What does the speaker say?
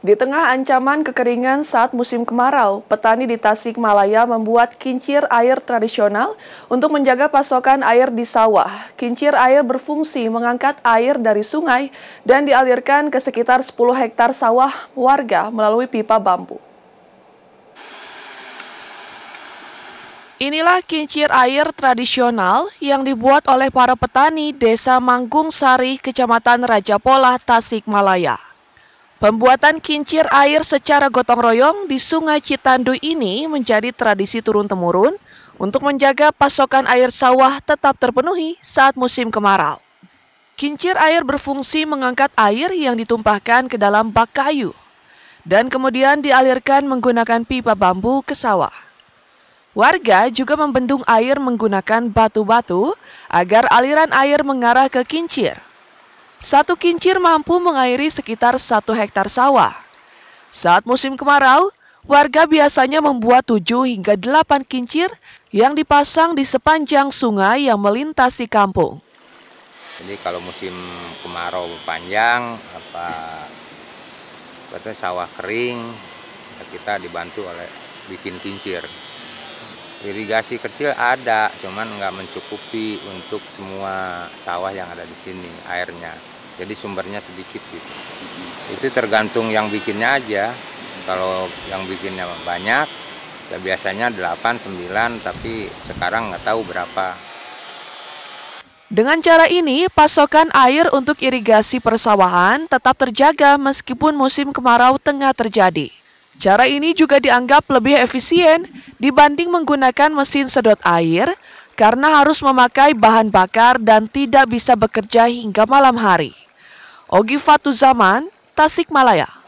Di tengah ancaman kekeringan saat musim kemarau, petani di Tasikmalaya membuat kincir air tradisional untuk menjaga pasokan air di sawah. Kincir air berfungsi mengangkat air dari sungai dan dialirkan ke sekitar 10 hektar sawah warga melalui pipa bambu. Inilah kincir air tradisional yang dibuat oleh para petani Desa Manggung Sari, Kecamatan Raja Polah, Tasikmalaya. Pembuatan kincir air secara gotong royong di Sungai Citandu ini menjadi tradisi turun-temurun untuk menjaga pasokan air sawah tetap terpenuhi saat musim kemarau. Kincir air berfungsi mengangkat air yang ditumpahkan ke dalam bak kayu dan kemudian dialirkan menggunakan pipa bambu ke sawah. Warga juga membendung air menggunakan batu-batu agar aliran air mengarah ke kincir. Satu kincir mampu mengairi sekitar satu hektar sawah. Saat musim kemarau, warga biasanya membuat tujuh hingga delapan kincir yang dipasang di sepanjang sungai yang melintasi kampung. Jadi kalau musim kemarau panjang, apa, apa sawah kering, kita dibantu oleh bikin kincir irigasi kecil ada, cuman nggak mencukupi untuk semua sawah yang ada di sini airnya. Jadi sumbernya sedikit gitu. Itu tergantung yang bikinnya aja. Kalau yang bikinnya banyak, ya biasanya 8, 9, tapi sekarang nggak tahu berapa. Dengan cara ini, pasokan air untuk irigasi persawahan tetap terjaga meskipun musim kemarau tengah terjadi. Cara ini juga dianggap lebih efisien dibanding menggunakan mesin sedot air karena harus memakai bahan bakar dan tidak bisa bekerja hingga malam hari. Ogi Fatuzaman, Tasikmalaya.